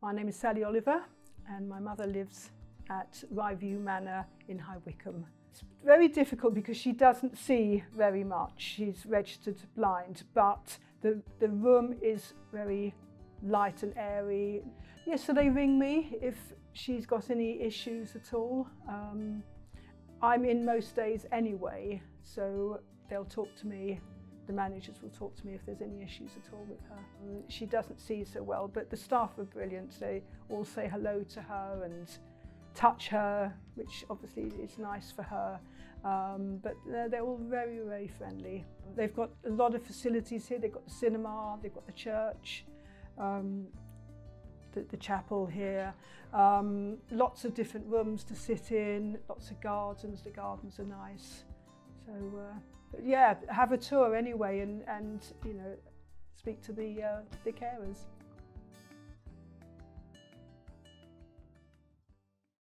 My name is Sally Oliver and my mother lives at Ryeview Manor in High Wycombe. It's very difficult because she doesn't see very much. She's registered blind, but the, the room is very light and airy. Yes, so they ring me if she's got any issues at all. Um, I'm in most days anyway, so they'll talk to me. The managers will talk to me if there's any issues at all with her. Um, she doesn't see so well, but the staff are brilliant. They all say hello to her and touch her, which obviously is nice for her. Um, but they're, they're all very, very friendly. They've got a lot of facilities here. They've got the cinema, they've got the church, um, the, the chapel here. Um, lots of different rooms to sit in, lots of gardens. The gardens are nice. So uh, yeah, have a tour anyway and, and you know, speak to the, uh, the carers.